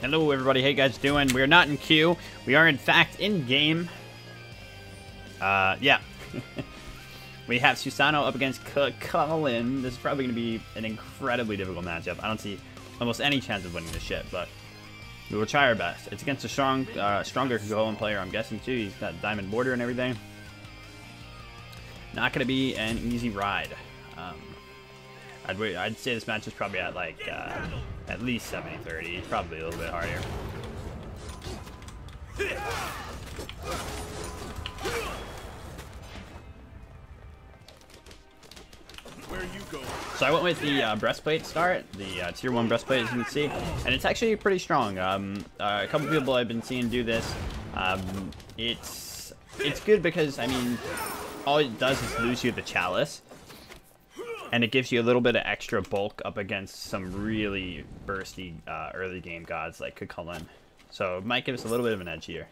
Hello, everybody. You guys doing? We're not in queue. We are, in fact, in game. Uh, yeah. we have Susano up against Cuchulainn. This is probably going to be an incredibly difficult matchup. I don't see almost any chance of winning this shit, but we will try our best. It's against a strong, uh, stronger Cullen player, I'm guessing, too. He's got diamond border and everything. Not going to be an easy ride. Um, I'd, I'd say this match is probably at, like, uh, at least 70-30. Probably a little bit harder. So I went with the uh, breastplate start, the uh, tier 1 breastplate as you can see, and it's actually pretty strong. Um, uh, a couple people I've been seeing do this. Um, it's it's good because, I mean, all it does is lose you the chalice, and it gives you a little bit of extra bulk up against some really bursty uh, early game gods like Cuchulainn. So it might give us a little bit of an edge here.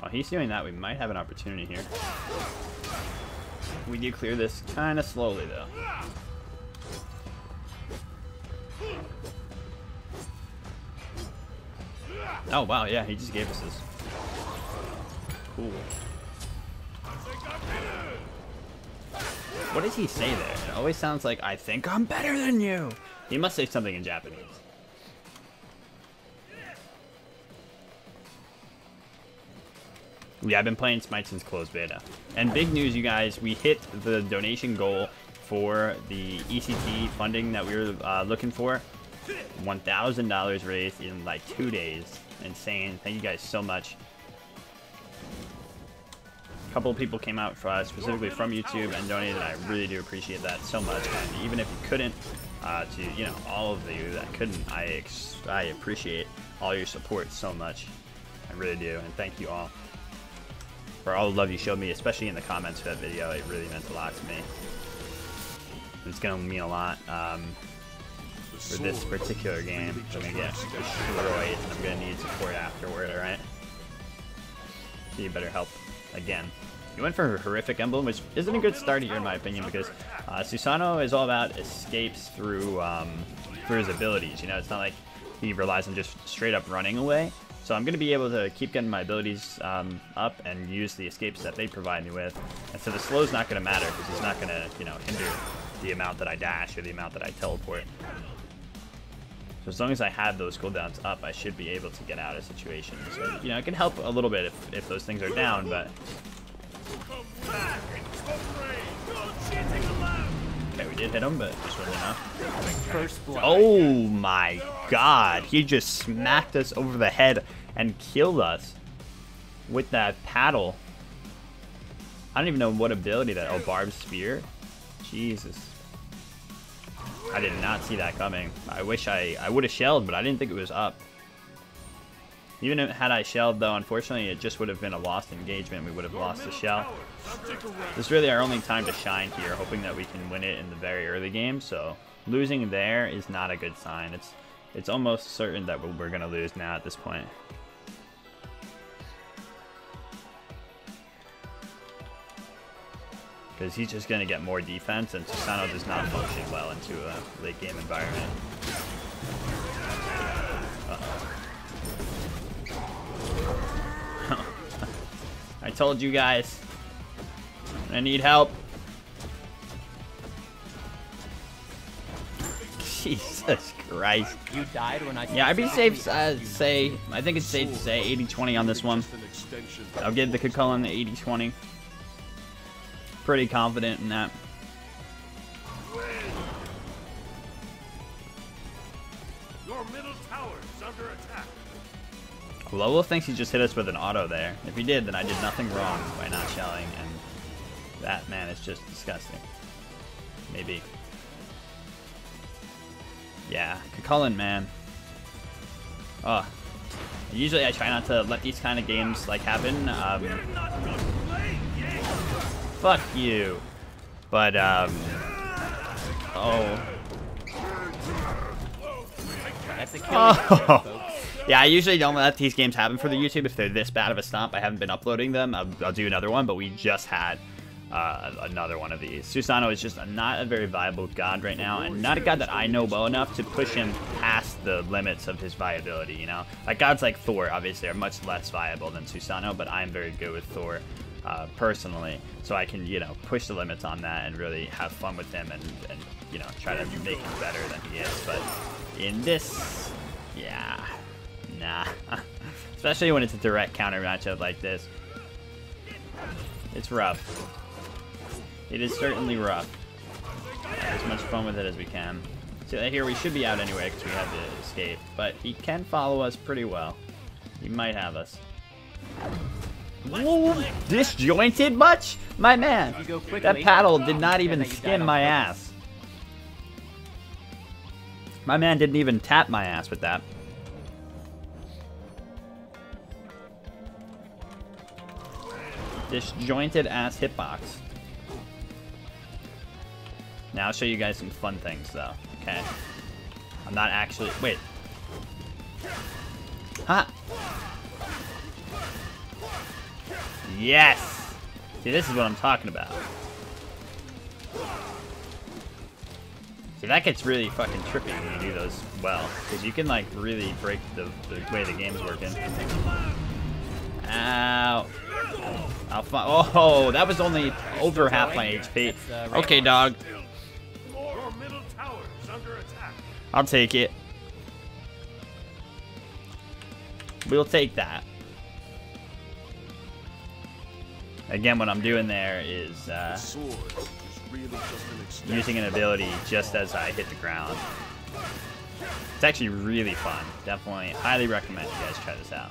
While he's doing that, we might have an opportunity here. We do clear this kind of slowly, though. Oh, wow, yeah, he just gave us this. Cool. What does he say there? It always sounds like, I think I'm better than you. He must say something in Japanese. Yeah, I've been playing Smite since closed beta. And big news, you guys, we hit the donation goal for the ECT funding that we were uh, looking for. $1,000 raised in like two days. Insane. Thank you guys so much. A couple of people came out for, uh, specifically from YouTube and donated, and I really do appreciate that so much. And even if you couldn't, uh, to you know all of you that couldn't, I I appreciate all your support so much. I really do, and thank you all for all the love you showed me, especially in the comments for that video. It really meant a lot to me. It's going to mean a lot um, for this particular game. I'm to get destroyed, and I'm going to need support afterward, alright? You better help again. You went for a horrific emblem, which isn't a good start here in my opinion, because uh, Susano is all about escapes through um, through his abilities. You know, it's not like he relies on just straight up running away. So I'm going to be able to keep getting my abilities um, up and use the escapes that they provide me with. And so the slow's not going to matter because it's not going to, you know, hinder the amount that I dash or the amount that I teleport. So as long as I have those cooldowns up, I should be able to get out of situations. So, you know, it can help a little bit if, if those things are down, but... Okay, we did hit him, but just wasn't enough. Oh my god, he just smacked us over the head and killed us with that paddle. I don't even know what ability that, oh, Barbed Spear? Jesus. I did not see that coming. I wish I, I would have shelled, but I didn't think it was up. Even if, had I shelled, though, unfortunately, it just would have been a lost engagement. We would have lost the shell. This is really our only time to shine here, hoping that we can win it in the very early game. So losing there is not a good sign. It's it's almost certain that we're going to lose now at this point. Because he's just going to get more defense, and Susano does not function well into a late game environment. Uh -oh. I told you guys. I need help. Jesus Christ. You died when I Yeah, I'd be safe uh, say, I think it's safe to say 80-20 on this one. I'll give the Cuchulainn the 80-20. Pretty confident in that. Your middle tower is under attack. Lolo thinks he just hit us with an auto there. If he did, then I did nothing wrong by not shelling, and that, man, is just disgusting. Maybe. Yeah, Cuchulainn, man. Oh. Usually I try not to let these kind of games, like, happen. Um, fuck you. But, um... Oh. That's a killing Oh. Yeah, I usually don't let these games happen for the YouTube if they're this bad of a stomp. I haven't been uploading them. I'll, I'll do another one, but we just had uh, another one of these. Susano is just not a very viable god right now, and not a god that I know well enough to push him past the limits of his viability, you know? Like, gods like Thor, obviously, are much less viable than Susano, but I'm very good with Thor uh, personally, so I can, you know, push the limits on that and really have fun with him and, and you know, try to make him better than he is. But in this, yeah, nah. Especially when it's a direct counter matchup like this. It's rough. It is certainly rough. As much fun with it as we can. So here we should be out anyway because we have to escape. But he can follow us pretty well. He might have us. Whoa, disjointed much? My man, quickly, that paddle did not even then you skim died on my purpose. ass. My man didn't even tap my ass with that. Disjointed ass hitbox. Now I'll show you guys some fun things though. Okay. I'm not actually wait. Ha! Yes! See this is what I'm talking about. See, that gets really fucking trippy when you do those well. Because you can, like, really break the, the way the game's working. Ow. I'll fi- oh, that was only over half my HP. Okay, dog. I'll take it. We'll take that. Again, what I'm doing there is uh, using an ability just as I hit the ground. It's actually really fun. Definitely, highly recommend you guys try this out.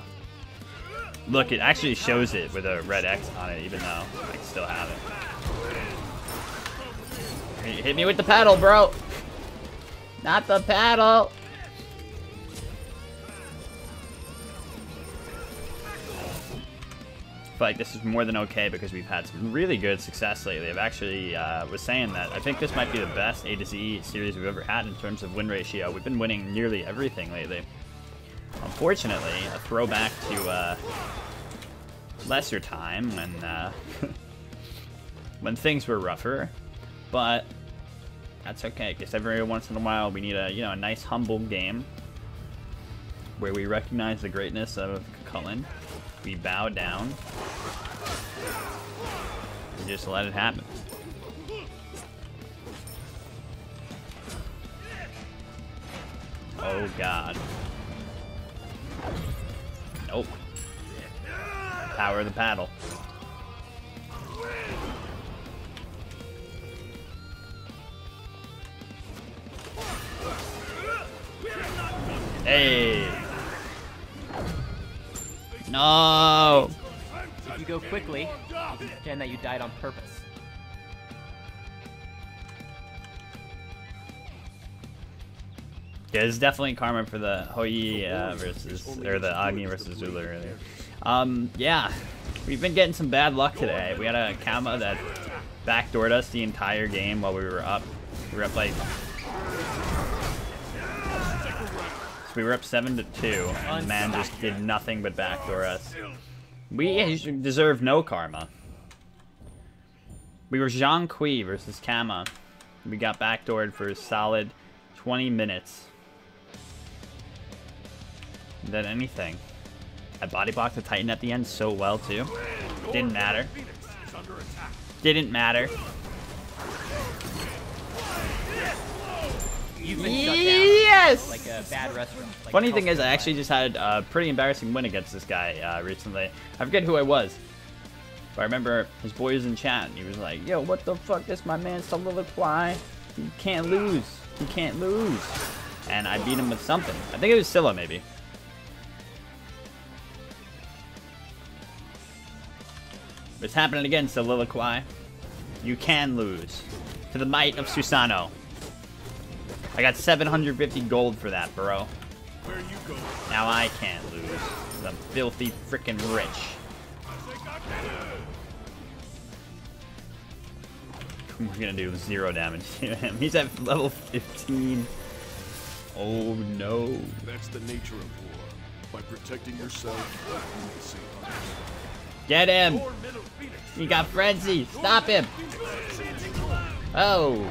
Look, it actually shows it with a red X on it, even though I still have it. Hit me with the paddle, bro! Not the paddle! Like, this is more than okay because we've had some really good success lately. I've actually uh, was saying that I think this might be the best A to Z series we've ever had in terms of win ratio. We've been winning nearly everything lately. Unfortunately, a throwback to uh, lesser time when uh, when things were rougher, but that's okay because every once in a while we need a you know a nice humble game where we recognize the greatness of Cullen. We bow down and just let it happen. Oh god. Nope. Power of the paddle. Hey. No. You go quickly, you pretend that you died on purpose. Yeah, it's definitely karma for the Hou Yi uh, versus or the Agni versus Zulu earlier. Um, yeah, we've been getting some bad luck today. We had a Kama that backdoored us the entire game while we were up. We were up like so we were up seven to two, and the man just did nothing but backdoor us. We deserve no karma. We were Zhong Kui versus Kama. We got backdoored for a solid 20 minutes. Than anything. I body blocked the Titan at the end so well too. Didn't matter. Phoenix is under attack. Didn't matter. You've been shut down Yes! like a bad restaurant. like Funny thing is, I actually just had a pretty embarrassing win against this guy uh, recently. I forget who I was. But I remember his boy was in chat and he was like, Yo, what the fuck? This my man soliloquy. He can't lose. He can't lose. And I beat him with something. I think it was Scylla, maybe. It's happening again, Soliloquy. You can lose. To the might of Susano. I got 750 gold for that, bro. Where you go? Now I can't lose. I'm filthy freaking rich. We're gonna do zero damage to him. He's at level 15. Oh no. That's the nature of war. By protecting yourself, you can save others. Get him! Your middle phoenix. He got frenzy! Stop him! Oh!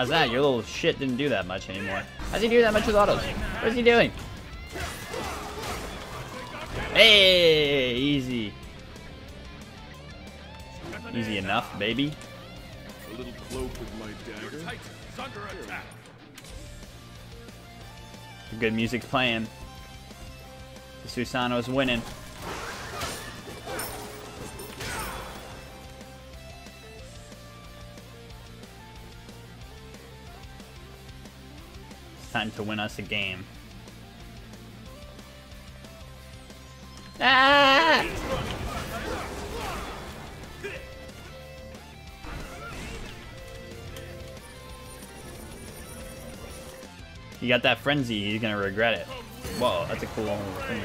How's that? Your little shit didn't do that much anymore. How's he do that much with autos? What is he doing? Hey! Easy. Easy enough, baby. A little cloak with my dagger. Is under attack. Good music's playing. Susano's winning. Time to win us a game. Ah! You got that frenzy, he's gonna regret it. Whoa, that's a cool thing.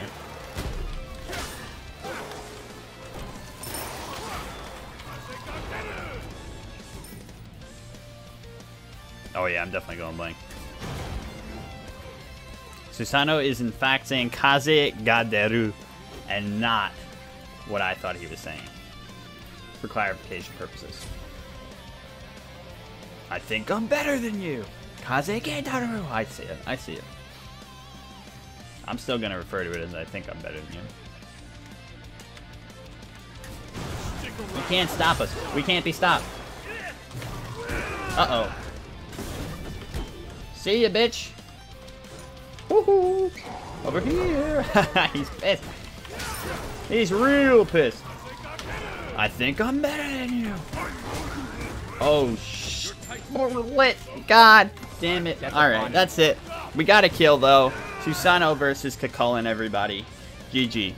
Oh yeah, I'm definitely going blank. Susano is in fact saying Kaze Gaderu and not what I thought he was saying. For clarification purposes. I think I'm better than you. Kaze Gaderu. I see it. I see it. I'm still gonna refer to it as I think I'm better than you. You can't stop us. We can't be stopped. Uh-oh. See ya, bitch. Woohoo! Over here. He's pissed. He's real pissed. I think I'm better than you. Oh, sh. Lit. God damn it. Alright, that's it. We got a kill, though. Susano versus Cuchulainn, everybody. GG.